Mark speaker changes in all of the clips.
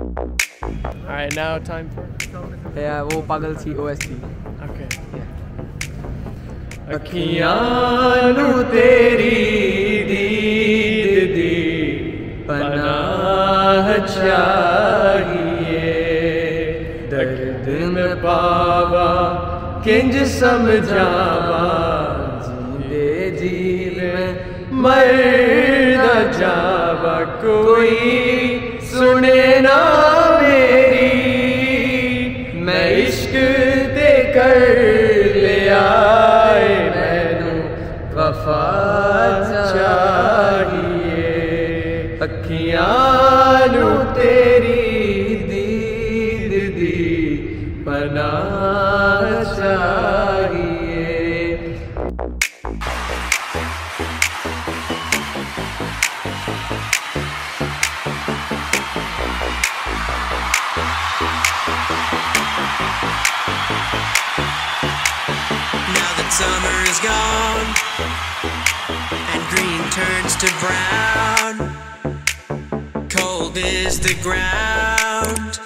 Speaker 1: Alright, now time for...
Speaker 2: Yeah, wo pagal si OST.
Speaker 1: Okay.
Speaker 2: Yeah. Akhiyanu teri deed di Panaah chahiye Dard me paava Kenj samjhava Jinde jeev me Marda java koi سنے نا میری، میں عشق دے کر لے آئے میں وفا
Speaker 3: چاہیے۔ اکھیاں نو تیری دید دی بنا چاہیے۔ To brown, cold is the ground,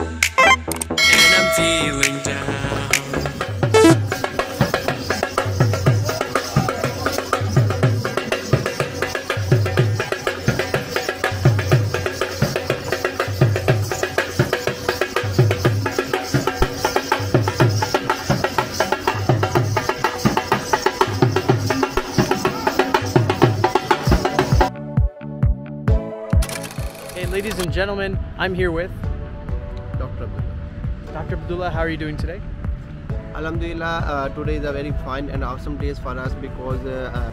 Speaker 3: and I'm feeling down.
Speaker 1: Gentlemen, I'm here with
Speaker 4: Dr. Abdullah.
Speaker 1: Dr. Abdullah. How are you doing today?
Speaker 4: Alhamdulillah, uh, today is a very fine and awesome day for us because uh, uh,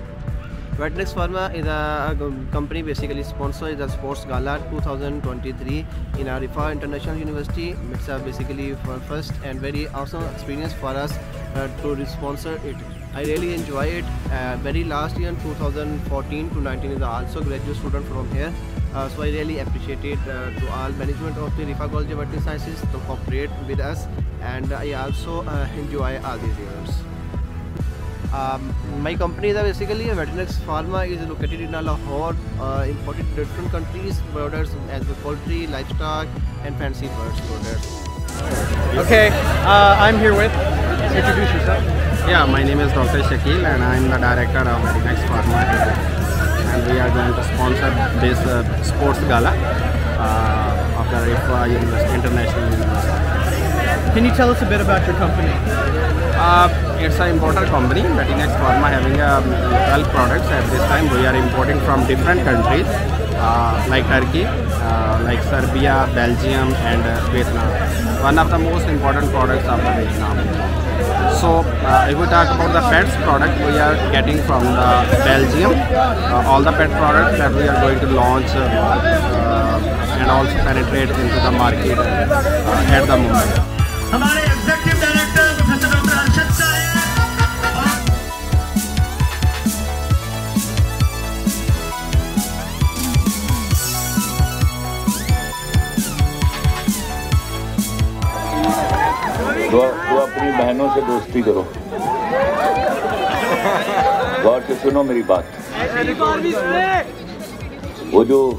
Speaker 4: Vetnex Pharma is a, company basically sponsors the Sports Gala 2023 in Riphah International University. It's a basically for first and very awesome experience for us uh, to sponsor it. I really enjoy it. Uh, very last year, 2014 to 19, is also graduate student from here. Uh, so I really appreciate it uh, to all management of the Riphah College of Veterinary Sciences to cooperate with us and I also uh, enjoy all these years. Um, my company is basically a Veterinex Pharma is located in Lahore, uh, imported different countries products as the poultry, livestock and fancy birds products.
Speaker 1: Okay, uh, I'm here with. Introduce yourself.
Speaker 5: Yeah, my name is Dr. Shakil and I am the director of Medinex Pharma here. And we are going to sponsor this uh, sports gala uh, of the Riphah University, International University.
Speaker 1: Can you tell us a bit about your company?
Speaker 5: Uh, it's an importer company, Medinex Pharma having um, 12 products at this time. We are importing from different countries uh, like Turkey, like Serbia, Belgium and uh, Vietnam. One of the most important products of the Vietnam. So uh, if we talk about the pets product, we are getting from the Belgium uh, all the pet products that we are going to launch uh, uh, and also penetrate into the market uh, at the moment.
Speaker 6: تو اپنی بہنوں سے دوستی کرو۔ غور سے سنو میری بات۔ وہ جو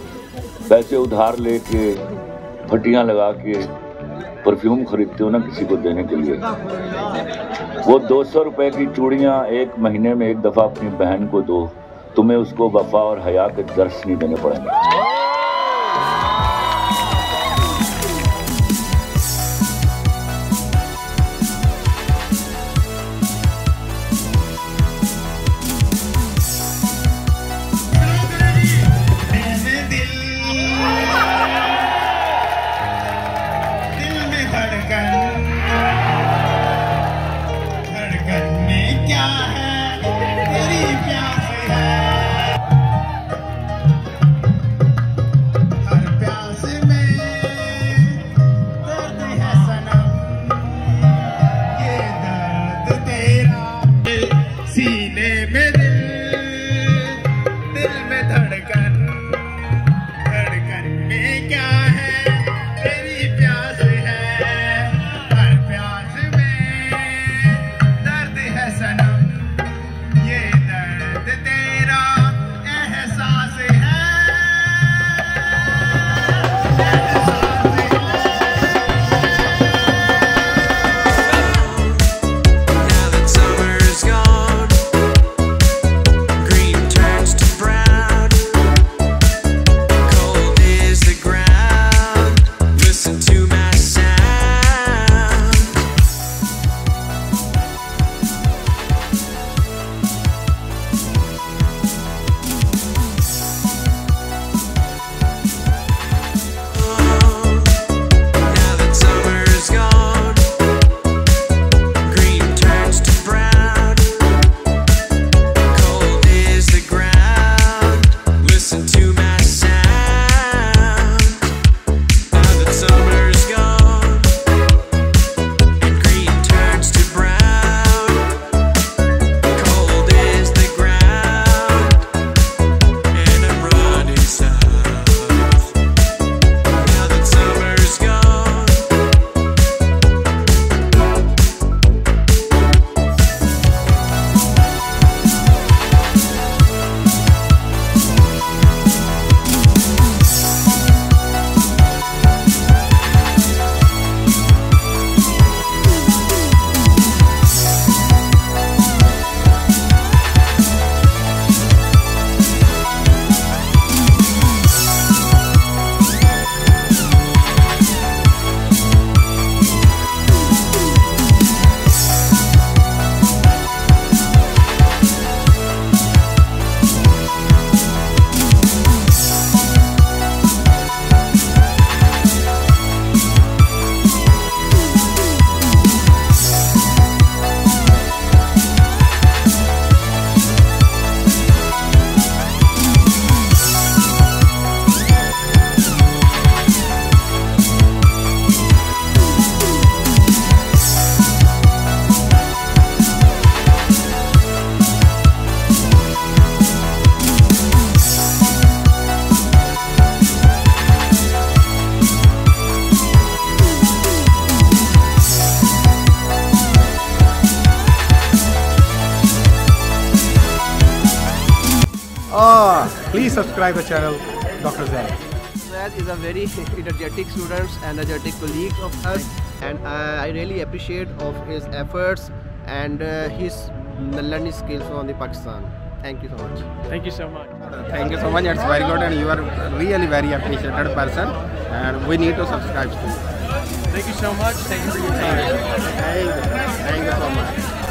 Speaker 6: پیسے ادھار لے کے پھٹیاں لگا کے پرفیوم خریدتے ہو نا کسی کو دینے کے لیے، وہ دو سو روپے کی چوڑیاں ایک مہینے میں ایک دفعہ اپنی بہن کو دو،
Speaker 7: تمہیں اس کو وفا اور حیا کے درس نہیں دینے پڑیں۔ گے
Speaker 8: Please subscribe the channel, Dr. Zaid.
Speaker 4: Zayed is a very energetic student and energetic colleague of us and uh, I really appreciate of his efforts and uh, his learning skills on the Pakistan. Thank you so much.
Speaker 1: Thank you so much.
Speaker 5: Thank you so much. It's very good, and you are really very appreciated person, and we need to subscribe to you.
Speaker 1: Thank you so much. Thank you for your time.
Speaker 5: Thank you. Thank you so much.